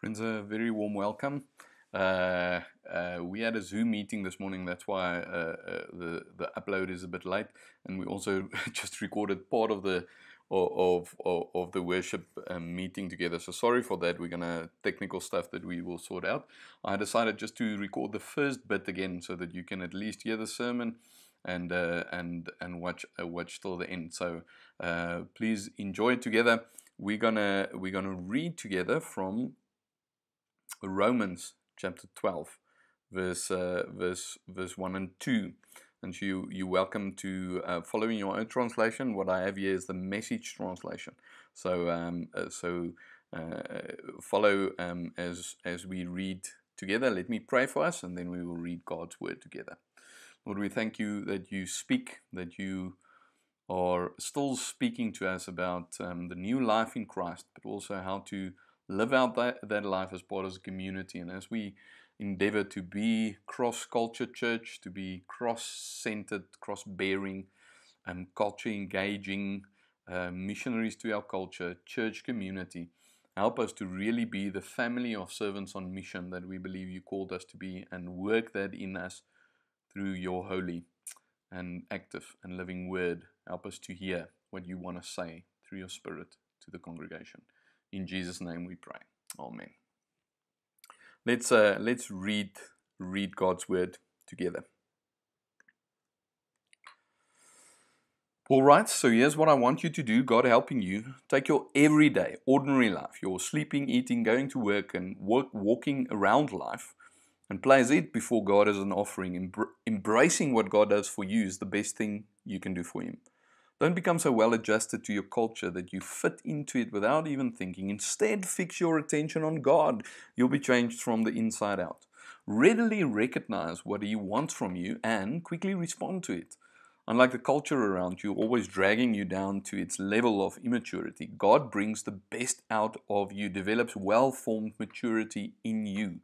Friends, a very warm welcome. Uh, uh, we had a Zoom meeting this morning. That's why uh, uh, the the upload is a bit late, and we also just recorded part of the of of, of the worship um, meeting together. So sorry for that. We're gonna technical stuff that we will sort out. I decided just to record the first bit again, so that you can at least hear the sermon and uh, and and watch uh, watch till the end. So uh, please enjoy it together. We're gonna we're gonna read together from Romans chapter 12, verse, uh, verse, verse 1 and 2. And you, you're welcome to uh, your own translation. What I have here is the message translation. So, um, uh, so uh, follow um, as, as we read together. Let me pray for us, and then we will read God's word together. Lord, we thank you that you speak, that you are still speaking to us about um, the new life in Christ, but also how to live out that, that life as part of a community. And as we endeavor to be cross culture church, to be cross centered, cross bearing, and culture engaging uh, missionaries to our culture, church community, help us to really be the family of servants on mission that we believe you called us to be and work that in us through your holy and active and living word. Help us to hear what you want to say through your spirit to the congregation. In Jesus' name we pray. Amen. Let's uh, let's read read God's word together. Paul writes, so here's what I want you to do, God helping you. Take your everyday, ordinary life, your sleeping, eating, going to work, and work, walking around life, and place it before God as an offering. embracing what God does for you is the best thing you can do for Him. Don't become so well adjusted to your culture that you fit into it without even thinking. Instead, fix your attention on God. You'll be changed from the inside out. Readily recognize what He wants from you and quickly respond to it. Unlike the culture around you, always dragging you down to its level of immaturity, God brings the best out of you, develops well formed maturity in you.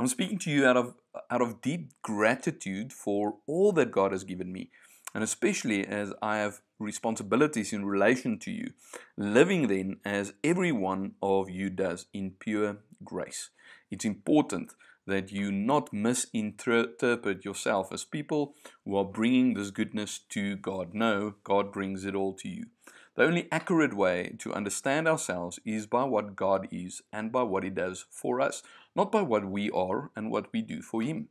I'm speaking to you out of, out of deep gratitude for all that God has given me and especially as I have responsibilities in relation to you, living then as every one of you does in pure grace. It's important that you not misinterpret yourself as people who are bringing this goodness to God. No, God brings it all to you. The only accurate way to understand ourselves is by what God is and by what He does for us, not by what we are and what we do for Him.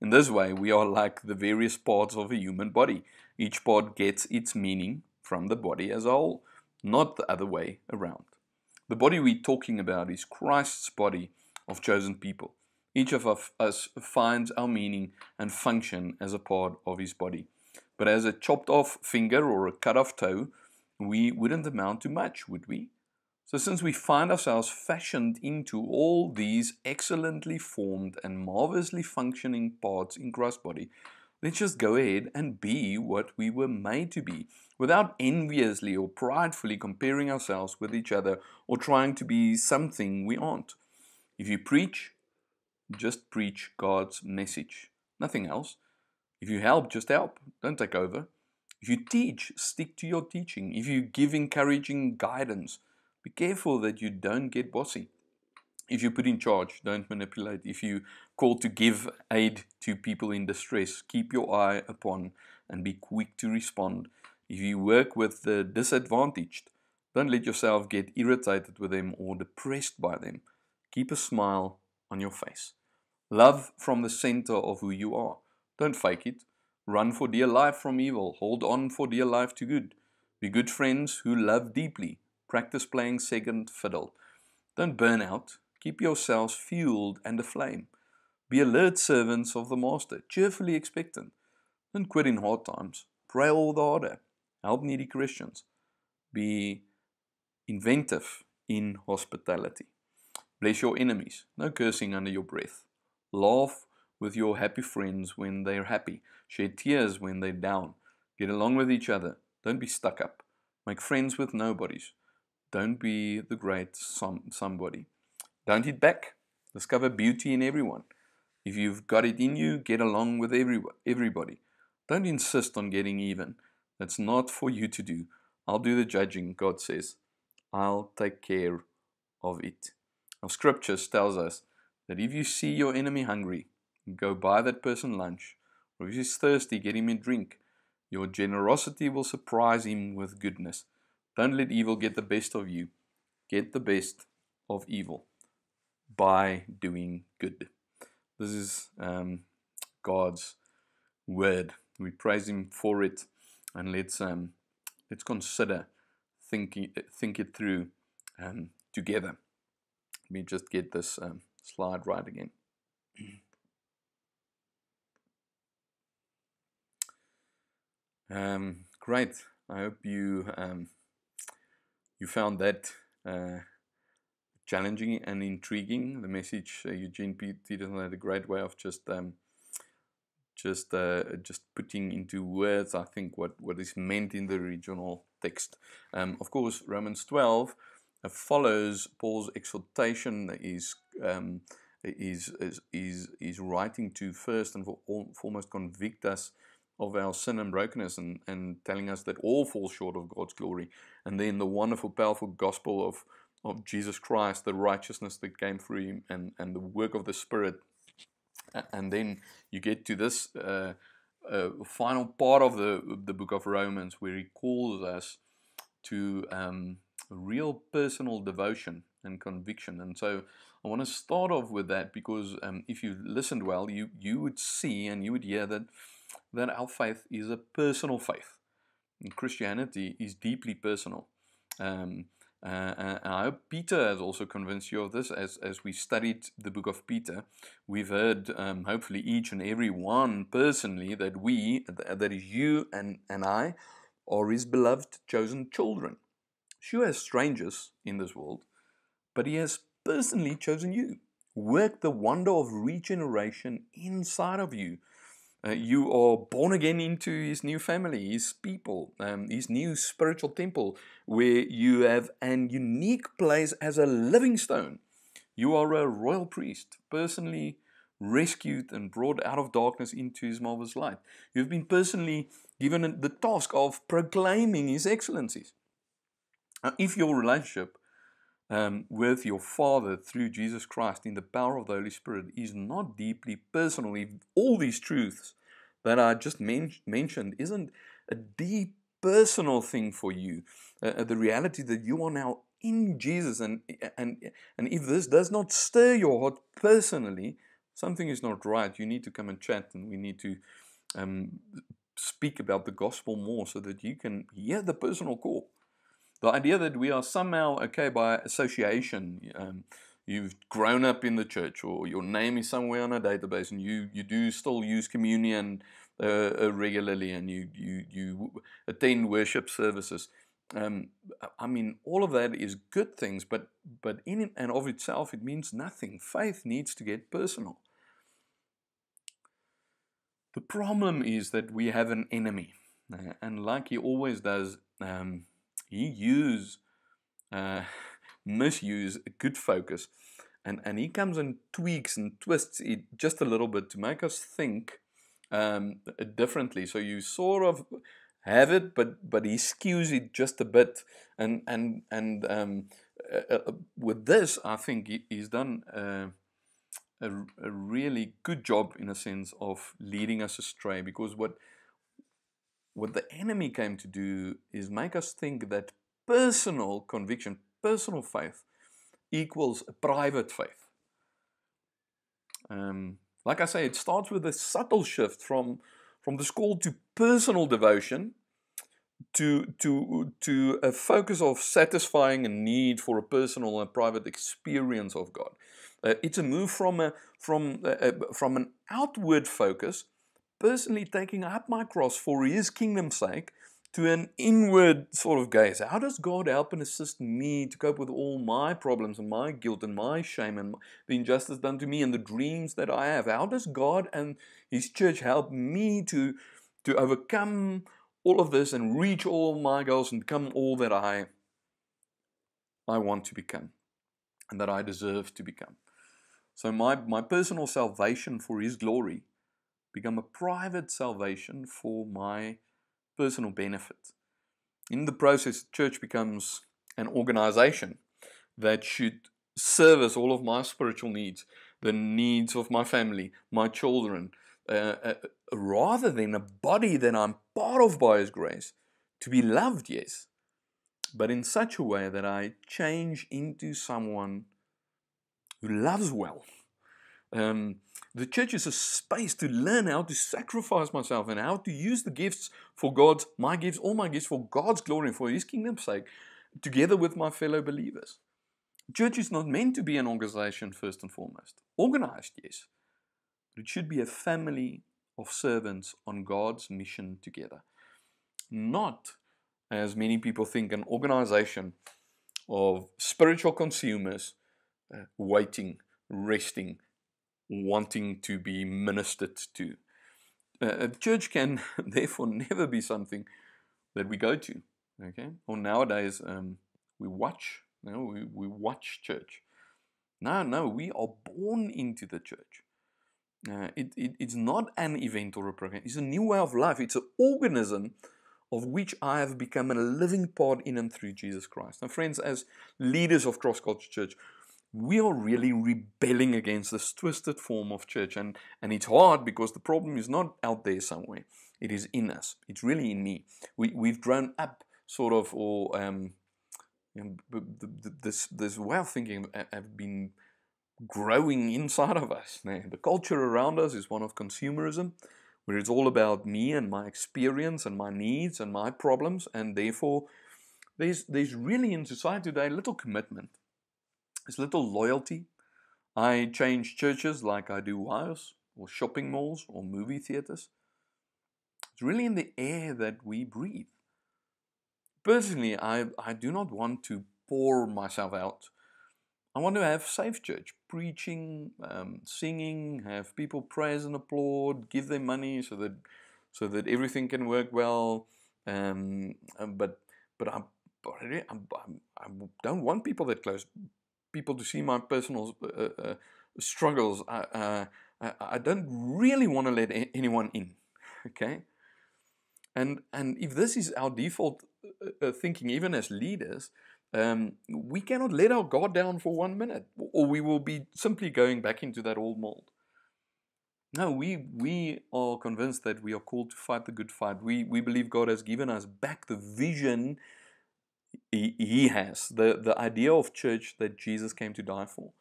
In this way, we are like the various parts of a human body. Each part gets its meaning from the body as a whole, not the other way around. The body we're talking about is Christ's body of chosen people. Each of us finds our meaning and function as a part of his body. But as a chopped off finger or a cut off toe, we wouldn't amount to much, would we? So, since we find ourselves fashioned into all these excellently formed and marvelously functioning parts in Christ's body, let's just go ahead and be what we were made to be, without enviously or pridefully comparing ourselves with each other or trying to be something we aren't. If you preach, just preach God's message, nothing else. If you help, just help, don't take over. If you teach, stick to your teaching. If you give encouraging guidance, be careful that you don't get bossy. If you put in charge, don't manipulate. If you call to give aid to people in distress, keep your eye upon and be quick to respond. If you work with the disadvantaged, don't let yourself get irritated with them or depressed by them. Keep a smile on your face. Love from the center of who you are. Don't fake it. Run for dear life from evil. Hold on for dear life to good. Be good friends who love deeply. Practice playing second fiddle. Don't burn out. Keep yourselves fueled and aflame. Be alert servants of the Master, cheerfully expectant. Don't quit in hard times. Pray all the harder. Help needy Christians. Be inventive in hospitality. Bless your enemies. No cursing under your breath. Laugh with your happy friends when they're happy. Shed tears when they're down. Get along with each other. Don't be stuck up. Make friends with nobodies. Don't be the great some, somebody. Don't hit back. Discover beauty in everyone. If you've got it in you, get along with every, everybody. Don't insist on getting even. That's not for you to do. I'll do the judging, God says. I'll take care of it. Now, scriptures tells us that if you see your enemy hungry, go buy that person lunch, or if he's thirsty, get him a drink. Your generosity will surprise him with goodness. Don't let evil get the best of you. Get the best of evil by doing good. This is um, God's word. We praise Him for it, and let's um, let's consider thinking think it through um, together. Let me just get this um, slide right again. Um, great. I hope you um, you found that uh, challenging and intriguing. The message uh, Eugene Peterson had a great way of just um, just uh, just putting into words. I think what what is meant in the original text. Um, of course, Romans twelve uh, follows Paul's exhortation. Is um, is, is is is writing to first and foremost convict us of our sin and brokenness and, and telling us that all fall short of God's glory. And then the wonderful, powerful gospel of, of Jesus Christ, the righteousness that came through him, and, and the work of the Spirit. And then you get to this uh, uh, final part of the, the book of Romans where he calls us to um, real personal devotion and conviction. And so I want to start off with that because um, if you listened well, you, you would see and you would hear that that our faith is a personal faith. And Christianity is deeply personal. Um, uh, and I hope Peter has also convinced you of this as, as we studied the book of Peter. We've heard, um, hopefully, each and every one personally that we, that is you and, and I, are his beloved chosen children. Sure, as strangers in this world, but he has personally chosen you. Work the wonder of regeneration inside of you uh, you are born again into his new family, his people, um, his new spiritual temple, where you have an unique place as a living stone. You are a royal priest, personally rescued and brought out of darkness into his marvelous light. You've been personally given the task of proclaiming his excellencies. Now, if your relationship um, with your Father through Jesus Christ in the power of the Holy Spirit is not deeply personal, if all these truths that I just men- mentioned isn't a deep personal thing for you, uh, uh, the reality that you are now in Jesus, and and and if this does not stir your heart personally, something is not right. You need to come and chat, and we need to um, speak about the gospel more, so that you can hear the personal call. The idea that we are somehow okay by association. Um, you've grown up in the church, or your name is somewhere on a database, and you you do still use communion uh, uh regularly, and you you you attend worship services. Um, I mean, all of that is good things, but but in and of itself, it means nothing. Faith needs to get personal. The problem is that we have an enemy, uh, and like he always does, um, he use uh, misuse good focus, and and he comes and tweaks and twists it just a little bit to make us think um, differently. So you sort of have it, but but he skews it just a bit, and and and um, uh, uh, with this, I think he, he's done. Uh, a, a really good job in a sense of leading us astray because what what the enemy came to do is make us think that personal conviction, personal faith, equals a private faith. Um, like I say, it starts with a subtle shift from, from the call to personal devotion to, to, to a focus of satisfying a need for a personal and private experience of God. Uh, it's a move from, a, from, a, from an outward focus, personally taking up my cross for His kingdom's sake, to an inward sort of gaze. How does God help and assist me to cope with all my problems and my guilt and my shame and the injustice done to me and the dreams that I have? How does God and His church help me to, to overcome all of this and reach all my goals and become all that I, I want to become and that I deserve to become? So my, my personal salvation for His glory become a private salvation for my personal benefit. In the process, church becomes an organization that should service all of my spiritual needs, the needs of my family, my children, uh, uh, rather than a body that I'm part of by His grace, to be loved, yes, but in such a way that I change into someone who loves well. Um, the church is a space to learn how to sacrifice myself and how to use the gifts for God's, my gifts, all my gifts for God's glory and for His kingdom's sake, together with my fellow believers. Church is not meant to be an organization first and foremost. Organized, yes. But it should be a family of servants on God's mission together. Not, as many people think, an organization of spiritual consumers uh, waiting, resting, wanting to be ministered to. Uh, a church can therefore never be something that we go to. Okay, or nowadays um, we watch. You know, we, we watch church. No, no, we are born into the church. Uh, it, it, it's not an event or a program. It's a new way of life. It's an organism of which I have become a living part in and through Jesus Christ. Now, friends, as leaders of Cross Culture Church, we are really rebelling against this twisted form of church. And, and it's hard because the problem is not out there somewhere, it is in us. It's really in me. We, we've grown up sort of, or um, you know, this, this way of thinking have been growing inside of us. The culture around us is one of consumerism, where it's all about me and my experience and my needs and my problems, and therefore there's, there's really in society today little commitment there's little loyalty. I change churches like I do wires, or shopping malls, or movie theaters. It's really in the air that we breathe. Personally, I, I do not want to pour myself out. I want to have safe church, preaching, um, singing, have people praise and applaud, give them money so that so that everything can work well. Um but but I, I, I, don't want people that close people to see my personal uh, uh, struggles. I, uh, I don't really want to let anyone in. Okay, and and if this is our default uh, uh, thinking, even as leaders, um, we cannot let our guard down for one minute, or we will be simply going back into that old mold. No, we we are convinced that we are called to fight the good fight. We we believe God has given us back the vision he, he has the the idea of church that Jesus came to die for,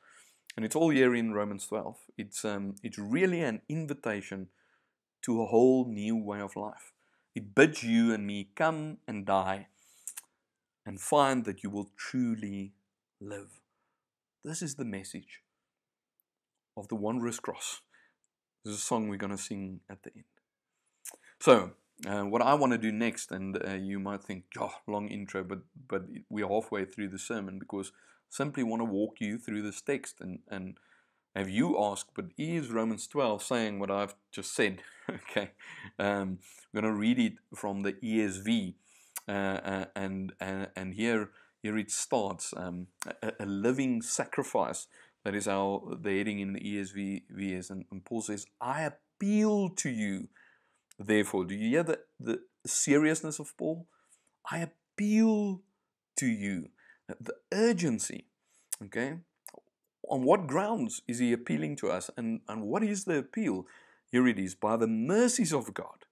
and it's all here in Romans 12. It's um it's really an invitation to a whole new way of life. It bids you and me come and die, and find that you will truly live. This is the message of the wondrous cross. This is a song we're going to sing at the end. So, uh, what I want to do next, and uh, you might think, oh, long intro, but but we're halfway through the sermon because simply want to walk you through this text and and have you ask, but is Romans 12 saying what I've just said? okay, um, I'm going to read it from the ESV, uh, uh, and, and and here here it starts um, a, a, living sacrifice. That is how the heading in the ESV is, and, and Paul says, "I appeal to you." Therefore, do you hear the, the seriousness of Paul? I appeal to you. The urgency. Okay? On what grounds is he appealing to us? And, and what is the appeal? Here it is by the mercies of God.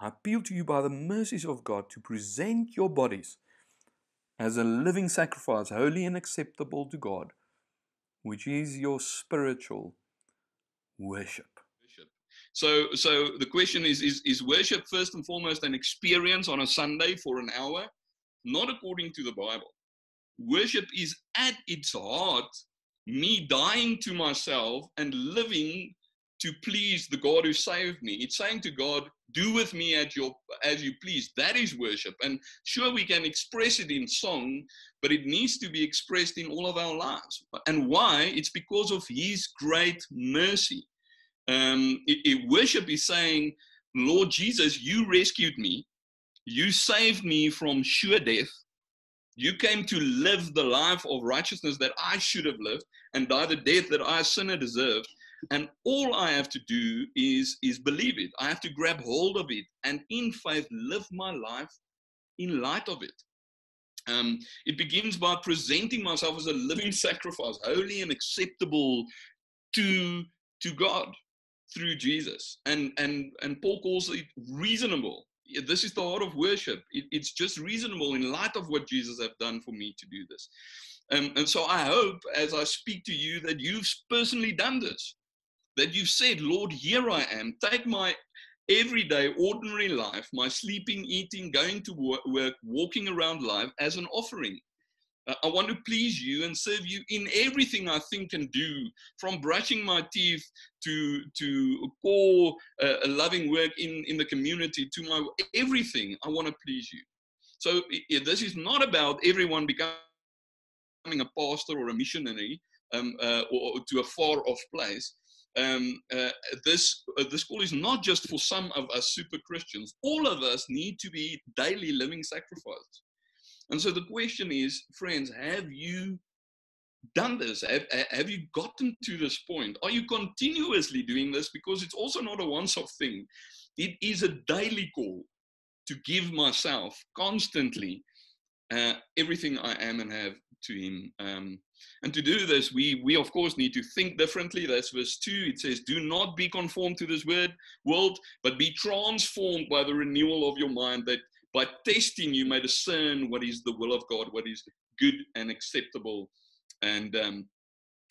I appeal to you by the mercies of God to present your bodies as a living sacrifice, holy and acceptable to God, which is your spiritual worship. So, so the question is, is, is worship first and foremost an experience on a Sunday for an hour? Not according to the Bible. Worship is at its heart me dying to myself and living to please the God who saved me. It's saying to God, do with me your as you please. That is worship. And sure we can express it in song, but it needs to be expressed in all of our lives. And why? It's because of his great mercy. Um, it, it, worship is saying, Lord Jesus, you rescued me. You saved me from sure death. You came to live the life of righteousness that I should have lived and die the death that I, sinner, deserved. And all I have to do is, is believe it. I have to grab hold of it and in faith live my life in light of it. Um, it begins by presenting myself as a living sacrifice, holy and acceptable to, to God through Jesus. And, and, and Paul calls it reasonable. This is the heart of worship. It, it's just reasonable in light of what Jesus have done for me to do this. Um, and so I hope as I speak to you that you've personally done this, that you've said, Lord, here I am. Take my everyday, ordinary life, my sleeping, eating, going to work, walking around life as an offering. Uh, I want to please you and serve you in everything I think and do, from brushing my teeth to to core uh, a loving work in, in the community to my everything. I want to please you. So this is not about everyone becoming a pastor or a missionary um, uh, or, or, to a far off place. Um, uh, this uh, this call is not just for some of us super Christians. All of us need to be daily living sacrifices. And so the question is, friends, have you done this? Have, have you gotten to this point? Are you continuously doing this? Because it's also not a once off thing, it is a daily call to give myself constantly uh, everything I am and have to Him. Um, and to do this, we, we of course need to think differently. That's verse 2. It says, Do not be conformed to this word, world, but be transformed by the renewal of your mind, that by testing you may discern what is the will of God, what is good and acceptable and um,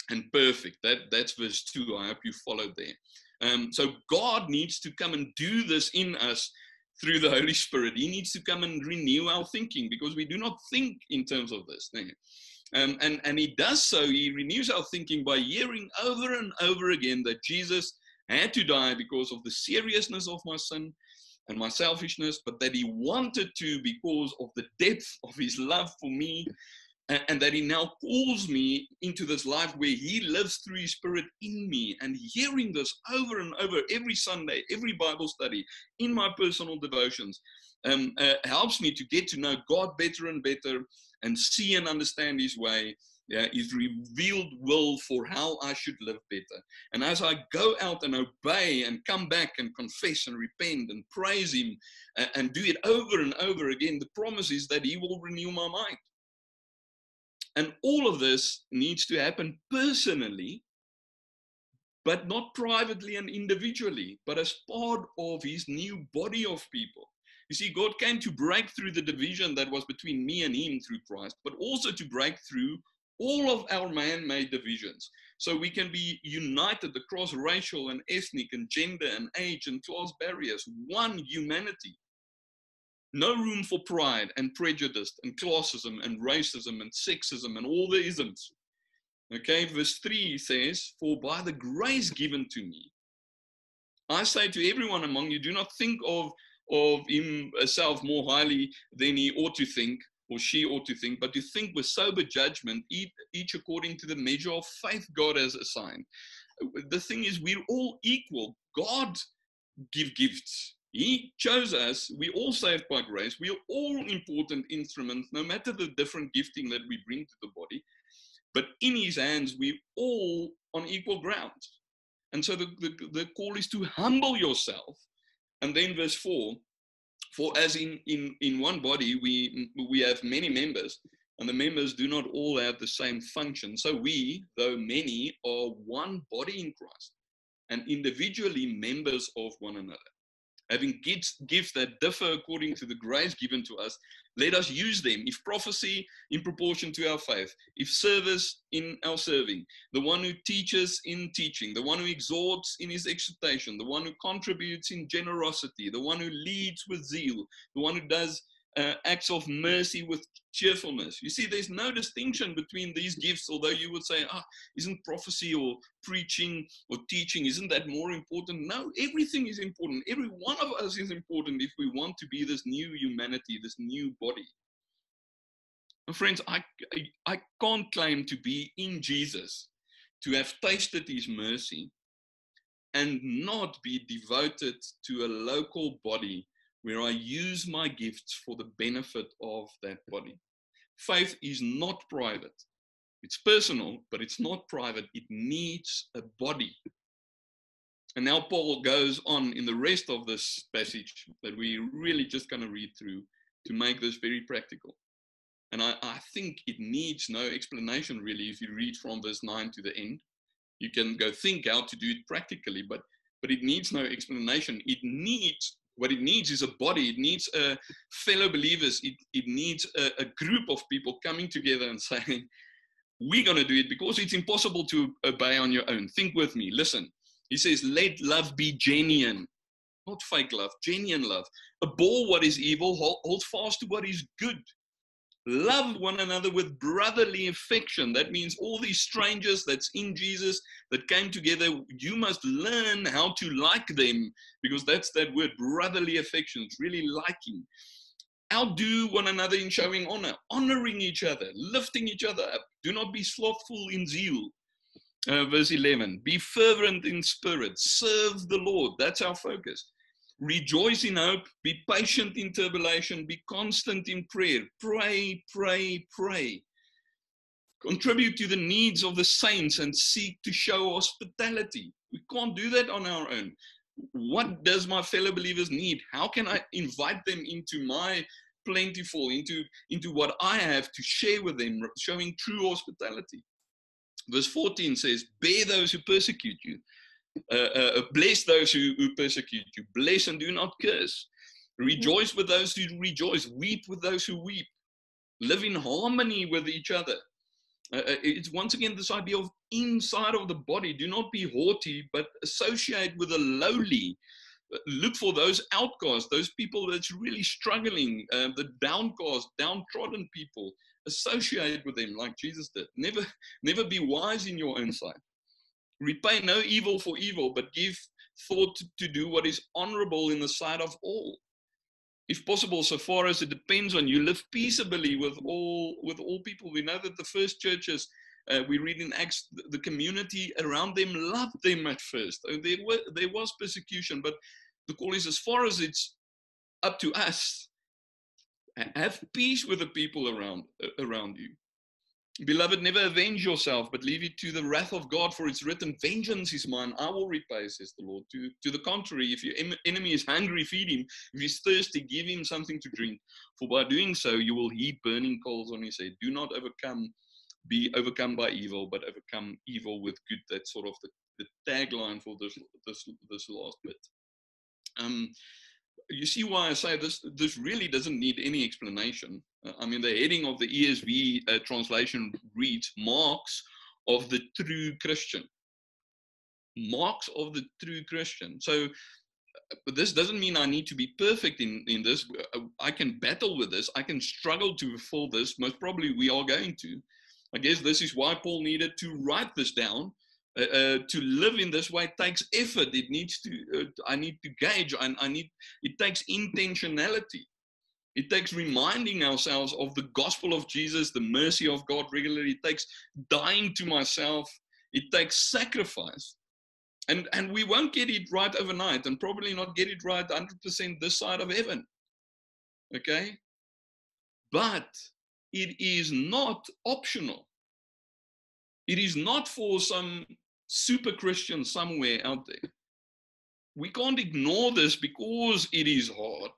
and perfect. That that's verse two. I hope you followed there. Um, so God needs to come and do this in us through the Holy Spirit. He needs to come and renew our thinking because we do not think in terms of this. Um, and, and he does so, he renews our thinking by hearing over and over again that Jesus had to die because of the seriousness of my sin and my selfishness, but that he wanted to because of the depth of his love for me, and, and, that he now calls me into this life where he lives through his spirit in me. And hearing this over and over every Sunday, every Bible study, in my personal devotions, um, uh, helps me to get to know God better and better and see and understand his way yeah, his revealed will for how I should live better. And as I go out and obey and come back and confess and repent and praise him and, and do it over and over again, the promise is that he will renew my mind. And all of this needs to happen personally, but not privately and individually, but as part of his new body of people. You see, God came to break through the division that was between me and him through Christ, but also to break through all of our man made divisions. So we can be united across racial and ethnic and gender and age and class barriers, one humanity. No room for pride and prejudice and classism and racism and sexism and all the isms. Okay, verse 3 says, For by the grace given to me, I say to everyone among you, do not think of, of himself more highly than he ought to think, or she ought to think, but to think with sober judgment, each according to the measure of faith God has assigned. The thing is, we're all equal. God give gifts. He chose us. We all saved by grace. We are all important instruments, no matter the different gifting that we bring to the body. But in His hands, we're all on equal ground. And so the, the, the call is to humble yourself. And then verse 4 for as in, in, in one body, we, we have many members, and the members do not all have the same function. So we, though many, are one body in Christ and individually members of one another having gifts, gifts that differ according to the grace given to us, let us use them. If prophecy, in proportion to our faith. If service, in our serving. The one who teaches in teaching. The one who exhorts in his exhortation. The one who contributes in generosity. The one who leads with zeal. The one who does uh, acts of mercy with cheerfulness. You see, there's no distinction between these gifts, although you would say, ah, isn't prophecy or preaching or teaching, isn't that more important? No, everything is important. Every one of us is important if we want to be this new humanity, this new body. And friends, I, I, I can't claim to be in Jesus, to have tasted his mercy, and not be devoted to a local body where I use my gifts for the benefit of that body. Faith is not private. It's personal, but it's not private. It needs a body. And now Paul goes on in the rest of this passage that we really just going to read through to make this very practical. And I, I think it needs no explanation really if you read from verse 9 to the end. You can go think how to do it practically, but but it needs no explanation. It needs what it needs is a body. It needs uh, fellow believers. It, it needs a, a group of people coming together and saying, we're going to do it because it's impossible to obey on your own. Think with me. Listen. He says, let love be genuine. Not fake love, genuine love. Abhor what is evil, hold, hold fast to what is good. Love one another with brotherly affection. That means all these strangers that's in Jesus that came together, you must learn how to like them because that's that word, brotherly affection. It's really liking. Outdo one another in showing honor, honoring each other, lifting each other up. Do not be slothful in zeal. Uh, verse 11 Be fervent in spirit, serve the Lord. That's our focus. Rejoice in hope, be patient in tribulation, be constant in prayer. Pray, pray, pray. Contribute to the needs of the saints and seek to show hospitality. We can't do that on our own. What does my fellow believers need? How can I invite them into my plentiful, into, into what I have to share with them, showing true hospitality? Verse 14 says, Bear those who persecute you uh, uh, bless those who, who persecute you. Bless and do not curse. Rejoice with those who rejoice. Weep with those who weep. Live in harmony with each other. Uh, it's once again this idea of inside of the body. Do not be haughty, but associate with the lowly. Look for those outcasts, those people that's really struggling, uh, the downcast, downtrodden people. Associate with them like Jesus did. Never, never be wise in your own sight. Repay no evil for evil, but give thought to do what is honorable in the sight of all. If possible, so far as it depends on you, live peaceably with all with all people. We know that the first churches, uh, we read in Acts, the community around them loved them at first. Uh, there, were, there was persecution, but the call is as far as it's up to us, have peace with the people around uh, around you. Beloved, never avenge yourself, but leave it to the wrath of God, for it's written, Vengeance is mine, I will repay, says the Lord. To, to the contrary, if your enemy is hungry, feed him. If he's thirsty, give him something to drink. For by doing so, you will heap burning coals on his head. Do not overcome, be overcome by evil, but overcome evil with good. That's sort of the, the tagline for this, this, this last bit. Um, you see why I say this, this really doesn't need any explanation. Uh, I mean, the heading of the ESV uh, translation reads Marks of the True Christian. Marks of the True Christian. So, but uh, this doesn't mean I need to be perfect in, in this. Uh, I can battle with this. I can struggle to fulfill this. Most probably we are going to. I guess this is why Paul needed to write this down uh, uh, to live in this way It takes effort. It needs to. I need to gauge. I, I need. It takes intentionality. It takes reminding ourselves of the gospel of Jesus, the mercy of God regularly. It takes dying to myself. It takes sacrifice. And, and we won't get it right overnight and probably not get it right 100% this side of heaven. Okay? But it is not optional. It is not for some super Christian somewhere out there. We can't ignore this because it is hard.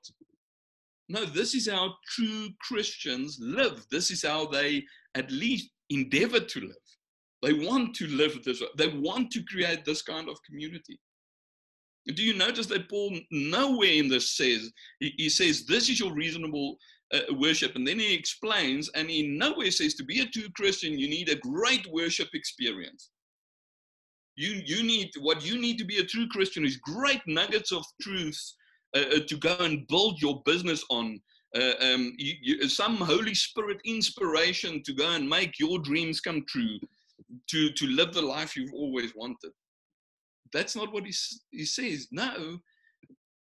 No, this is how true Christians live. This is how they at least endeavor to live. They want to live this way. They want to create this kind of community. Do you notice that Paul nowhere in this says, he, he says, this is your reasonable uh, worship. And then he explains, and he nowhere says to be a true Christian, you need a great worship experience. You, you need what you need to be a true Christian is great nuggets of truth uh, uh, to go and build your business on. Uh, um, you, you, some Holy Spirit inspiration to go and make your dreams come true, to, to live the life you've always wanted. That's not what he, he says. No.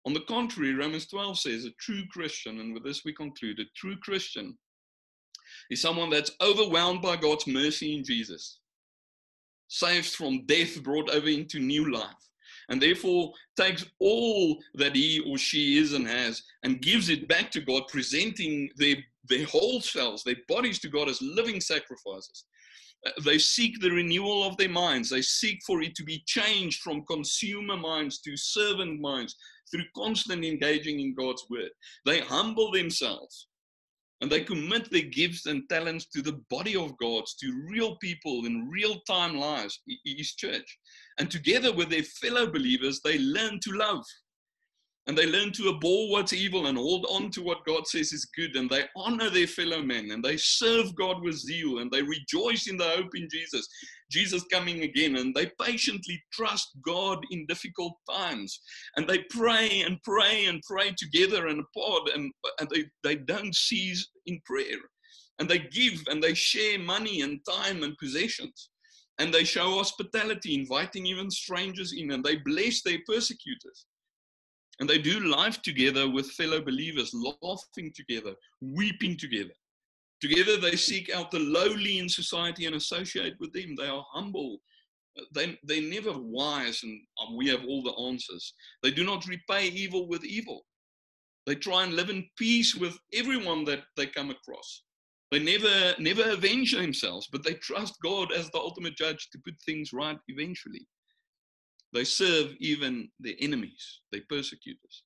On the contrary, Romans 12 says a true Christian, and with this we conclude a true Christian is someone that's overwhelmed by God's mercy in Jesus saved from death, brought over into new life, and therefore takes all that he or she is and has and gives it back to God, presenting their, their whole selves, their bodies to God as living sacrifices. Uh, they seek the renewal of their minds. They seek for it to be changed from consumer minds to servant minds through constant engaging in God's word. They humble themselves And they commit their gifts and talents to the body of God, to real people in real time lives, His church. And together with their fellow believers, they learn to love and they learn to abhor what's evil and hold on to what God says is good, and they honor their fellow men, and they serve God with zeal, and they rejoice in the hope in Jesus, Jesus coming again, and they patiently trust God in difficult times, and they pray and pray and pray together and apart, and, and they, they don't cease in prayer, and they give and they share money and time and possessions. And they show hospitality, inviting even strangers in, and they bless their persecutors and they do life together with fellow believers, laughing together, weeping together. Together they seek out the lowly in society and associate with them. They are humble. They, they're never wise and um, we have all the answers. They do not repay evil with evil. They try and live in peace with everyone that they come across. They never, never avenge themselves, but they trust God as the ultimate judge to put things right eventually. They serve even their enemies, they persecute us.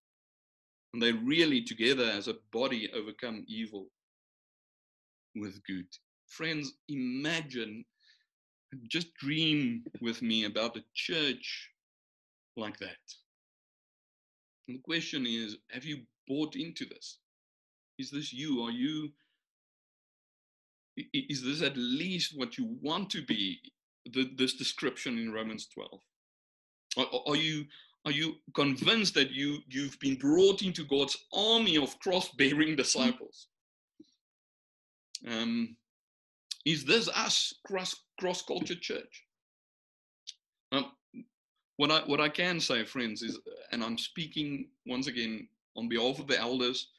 And they really, together as a body, overcome evil with good. Friends, imagine, just dream with me about a church like that. And the question is have you bought into this? Is this you? Are you? Is this at least what you want to be? The, this description in Romans 12. Are, are you are you convinced that you you've been brought into God's army of cross-bearing disciples? Um, is this us cross cross culture church? Um, what I what I can say, friends, is, and I'm speaking once again on behalf of the elders,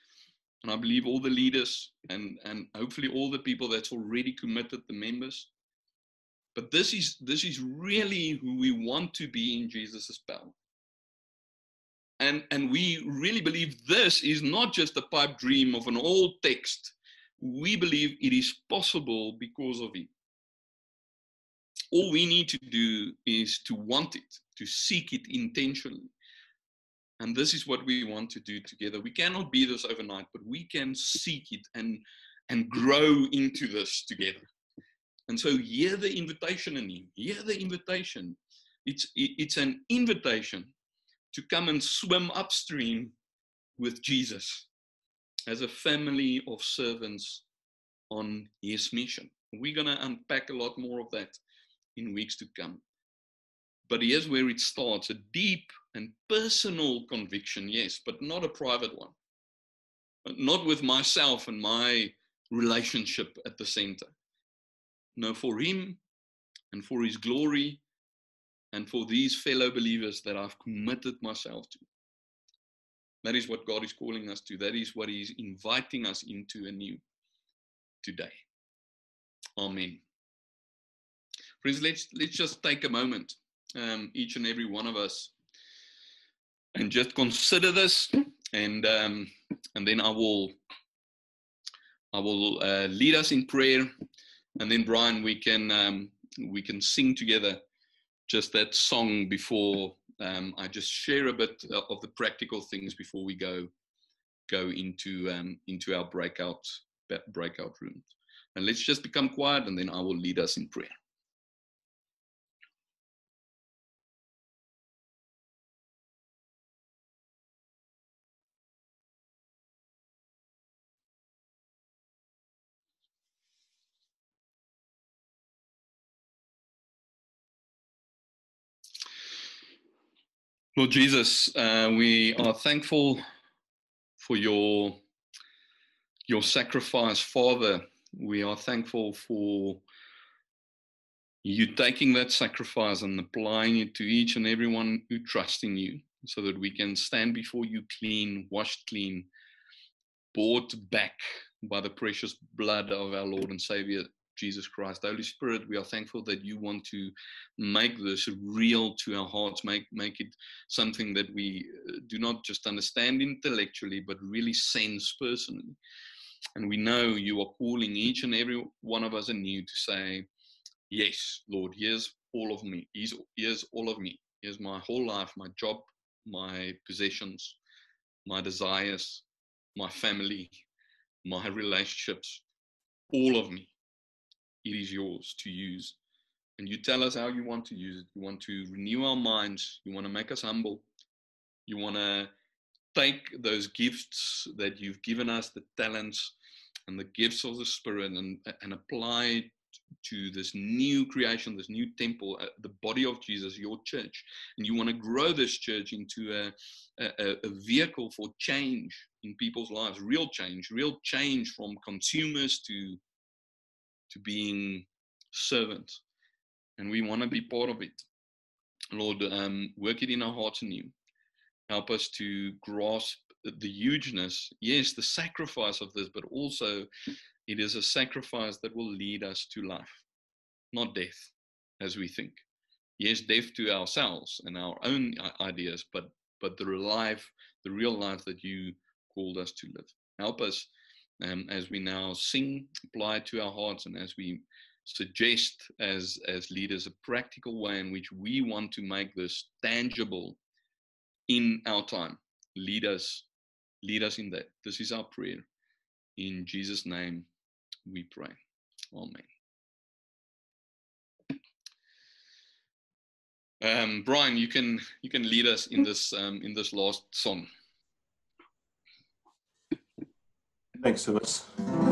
and I believe all the leaders, and and hopefully all the people that's already committed, the members. But this is this is really who we want to be in Jesus' power. And, and we really believe this is not just a pipe dream of an old text. We believe it is possible because of Him. All we need to do is to want it, to seek it intentionally. And this is what we want to do together. We cannot be this overnight, but we can seek it and, and grow into this together. And so hear the invitation in him. Hear the invitation. It's, it's an invitation to come and swim upstream with Jesus as a family of servants on his mission. We're going to unpack a lot more of that in weeks to come. But here's where it starts a deep and personal conviction, yes, but not a private one. Not with myself and my relationship at the center. No, for Him and for His glory and for these fellow believers that I've committed myself to. That is what God is calling us to. That is what He's inviting us into anew today. Amen. Friends, let's let's just take a moment, um, each and every one of us, and just consider this, and um, and then I will I will uh, lead us in prayer, and then Brian, we can um, we can sing together just that song before um, I just share a bit of the practical things before we go go into um, into our breakout breakout rooms. And let's just become quiet, and then I will lead us in prayer. Lord Jesus, uh, we are thankful for your your sacrifice, Father. We are thankful for you taking that sacrifice and applying it to each and everyone who trusts in you, so that we can stand before you clean, washed clean, bought back by the precious blood of our Lord and Savior Jesus Christ. Holy Spirit, we are thankful that you want to make this real to our hearts, make, make it something that we uh, do not just understand intellectually, but really sense personally. And we know you are calling each and every one of us anew to say, Yes, Lord, here's all of me. Here's, here's all of me. Here's my whole life, my job, my possessions, my desires, my family, my relationships, all of me. It is yours to use. And you tell us how you want to use it. You want to renew our minds. You want to make us humble. You want to take those gifts that you've given us, the talents and the gifts of the Spirit, and, and apply to this new creation, this new temple, uh, the body of Jesus, your church. And you want to grow this church into a, a, a, vehicle for change in people's lives, real change, real change from consumers to, to being servants. And we want to be part of it. Lord, um, work it in our hearts anew. Help us to grasp the hugeness, yes, the sacrifice of this, but also it is a sacrifice that will lead us to life, not death, as we think. Yes, death to ourselves and our own ideas, but but the life, the real life that you called us to live. Help us um, as we now sing, apply to our hearts, and as we suggest as as leaders a practical way in which we want to make this tangible in our time. Lead us, lead us in that. This is our prayer. In Jesus' name, we pray. Amen. Um, Brian, you can you can lead us in this um, in this last song. Thanks, Thomas.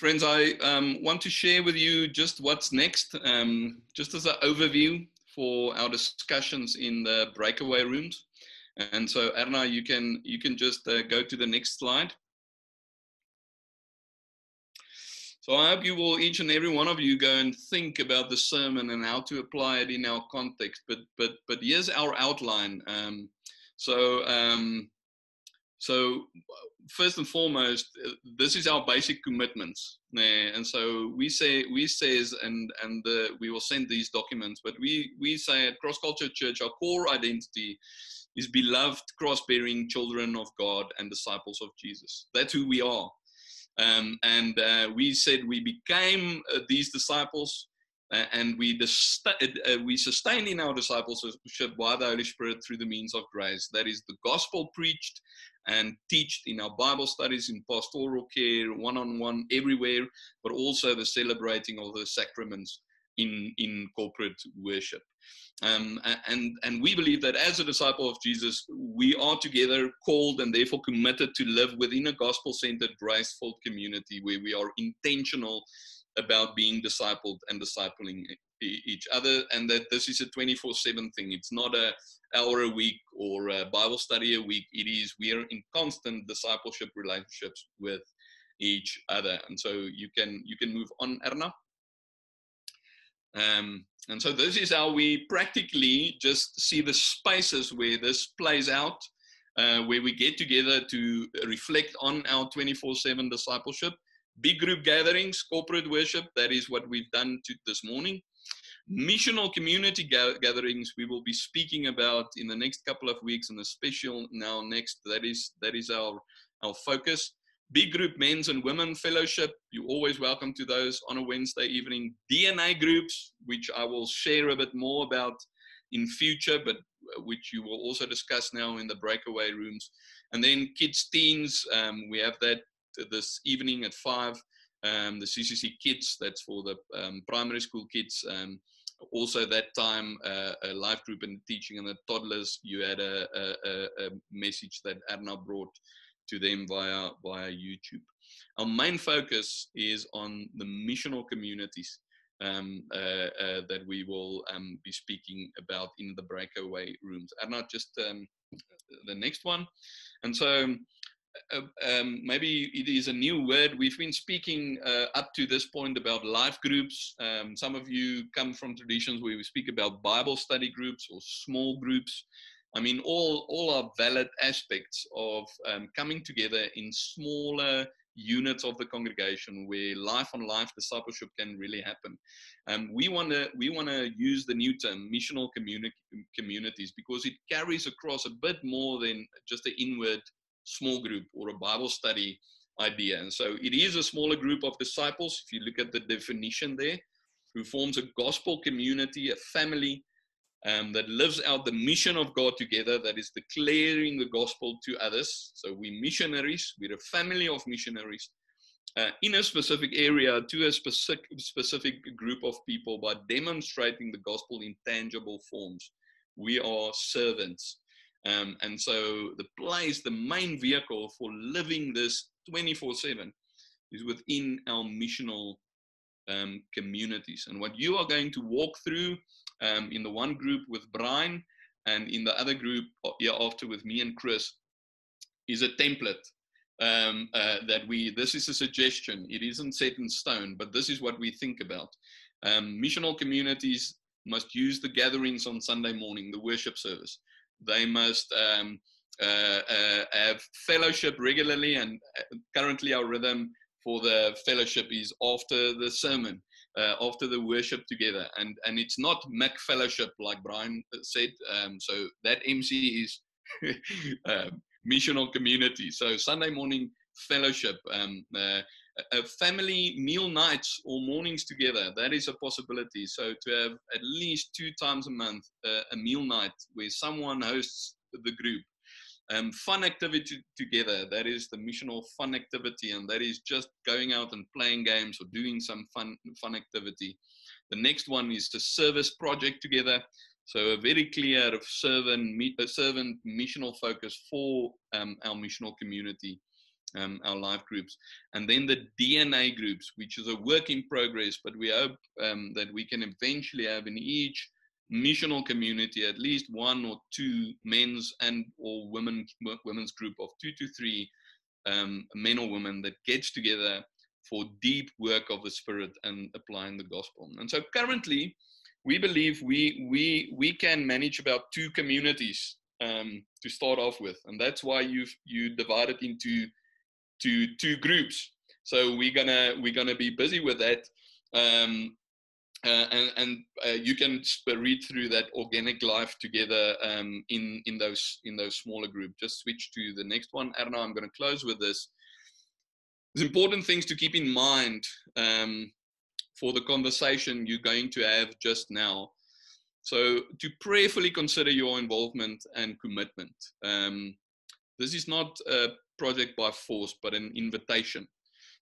Friends, I um, want to share with you just what's next, um, just as an overview for our discussions in the breakaway rooms. And so, Erna, you can you can just uh, go to the next slide. So I hope you will each and every one of you go and think about the sermon and how to apply it in our context. But but but here's our outline. Um, so um, so first and foremost, uh, this is our basic commitments. And so we say we says and and the, we will send these documents. But we we say at Cross Culture Church, our core identity is beloved, cross-bearing children of God and disciples of Jesus. That's who we are. Um, and uh, we said we became uh, these disciples uh, and we, dis- uh, we sustain in our discipleship by the Holy Spirit through the means of grace. That is the gospel preached and taught in our Bible studies, in pastoral care, one on one, everywhere, but also the celebrating of the sacraments in, in corporate worship. Um, and, and we believe that as a disciple of Jesus, we are together called and therefore committed to live within a gospel centered, grace filled community where we are intentional about being discipled and discipling each other, and that this is a 24 7 thing. It's not a hour a week or a Bible study a week. It is, we are in constant discipleship relationships with each other. And so you can, you can move on, Erna. Um, and so this is how we practically just see the spaces where this plays out, uh, where we get together to reflect on our 24 7 discipleship. Big group gatherings, corporate worship, that is what we've done to this morning. Missional community ga- gatherings, we will be speaking about in the next couple of weeks, and especially now next, that is, that is our, our focus. Big group men's and women fellowship you're always welcome to those on a wednesday evening. Dna groups which i will share a bit more about in future but which you will also discuss now in the breakaway rooms. And then kids teens um, we have that this evening at five um, the ccc kids that's for the um, primary school kids um, also that time uh, a life group in teaching and the toddlers you had a, a, a message that Arna brought to them via via YouTube. Our main focus is on the missional communities um, uh, uh, that we will um, be speaking about in the breakaway rooms, and not just um, the next one. And so. Uh, um, maybe it is a new word. We've been speaking uh, up to this point about life groups. Um, some of you come from traditions where we speak about Bible study groups or small groups. I mean, all, all are valid aspects of um, coming together in smaller units of the congregation where life on life discipleship can really happen. Um, we want to we want to use the new term missional communi- communities because it carries across a bit more than just the inward small group or a Bible study idea. And so it is a smaller group of disciples. If you look at the definition there, who forms a gospel community, a family um, that lives out the mission of God together, that is declaring the gospel to others. So we're missionaries, we're a family of missionaries uh, in a specific area to a specific, specific group of people by demonstrating the gospel in tangible forms. We are servants. Um, and so the place, the main vehicle for living this 24 7 is within our missional um, communities. And what you are going to walk through um, in the one group with Brian and in the other group here after with me and Chris is a template um, uh, that we, this is a suggestion. It isn't set in stone, but this is what we think about. Um, missional communities must use the gatherings on Sunday morning, the worship service. They must um, uh, uh, have fellowship regularly, and uh, currently our rhythm for the fellowship is after the sermon uh, after the worship together. And and it's not Mac fellowship like Brian said. Um, so that MC is um, missional community. So Sunday morning fellowship. Um, uh, a family meal nights or mornings together that is a possibility. So to have at least two times a month uh, a meal night where someone hosts the group. Um, fun activity together that is the missional fun activity and that is just going out and playing games or doing some fun fun activity. The next one is the service project together. So a very clear servant a servant missional focus for um, our missional community um, our life groups, and then the DNA groups, which is a work in progress, but we hope um, that we can eventually have in each missional community at least one or two men's and or women women's group of two to three um, men or women that gets together for deep work of the spirit and applying the gospel. And so currently, we believe we we we can manage about two communities um, to start off with, and that's why you've you divided into to two groups. So we're gonna we're gonna be busy with that, um, uh, and and uh, you can read through that organic life together um, in in those in those smaller groups. Just switch to the next one. Know. I'm going to close with this. There's important things to keep in mind um, for the conversation you're going to have just now. So to prayerfully consider your involvement and commitment. Um, this is not a project by force, but an invitation.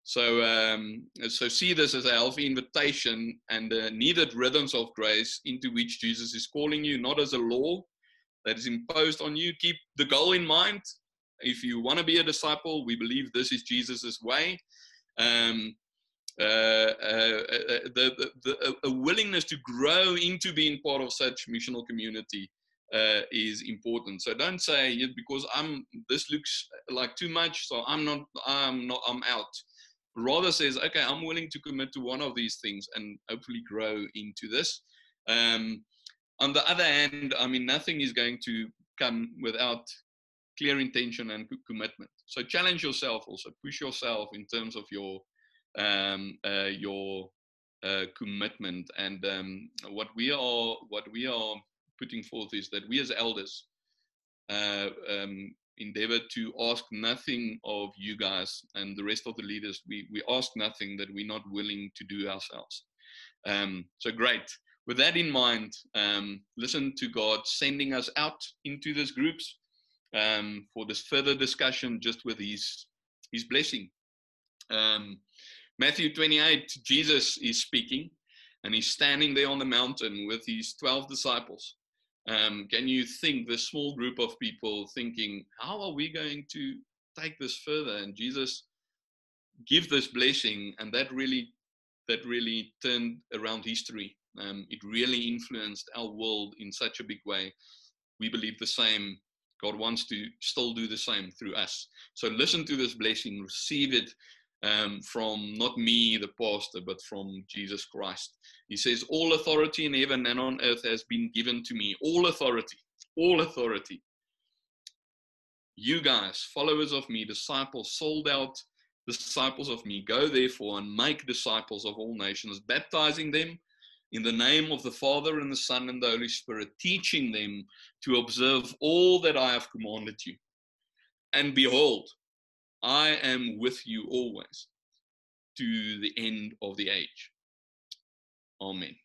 So, um, so see this as a healthy invitation and the needed rhythms of grace into which Jesus is calling you, not as a law that is imposed on you. Keep the goal in mind. If you want to be a disciple, we believe this is Jesus's way. Um, uh, uh, uh, the, the, the, a willingness to grow into being part of such missional community uh, is important. So don't say because I'm this looks like too much, so I'm not I'm not I'm out. Rather says, okay, I'm willing to commit to one of these things and hopefully grow into this. Um, on the other hand, I mean, nothing is going to come without clear intention and commitment. So challenge yourself also, push yourself in terms of your um, uh, your uh, commitment and um, what we are what we are putting forth is that we as elders uh, um, endeavor to ask nothing of you guys and the rest of the leaders. We, we ask nothing that we're not willing to do ourselves. Um, so great. With that in mind, um, listen to God sending us out into these groups um, for this further discussion just with His, his blessing. Um, Matthew 28, Jesus is speaking and he's standing there on the mountain with his 12 disciples. Um, can you think the small group of people thinking, how are we going to take this further? And Jesus give this blessing, and that really that really turned around history. Um, it really influenced our world in such a big way. We believe the same. God wants to still do the same through us. So listen to this blessing, receive it, um, from not me, the pastor, but from Jesus Christ. He says, All authority in heaven and on earth has been given to me. All authority, all authority. You guys, followers of me, disciples, sold out disciples of me, go therefore and make disciples of all nations, baptizing them in the name of the Father and the Son and the Holy Spirit, teaching them to observe all that I have commanded you. And behold, I am with you always to the end of the age. Amen.